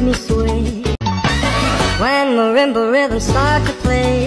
me sway. When marimba rhythms start to play.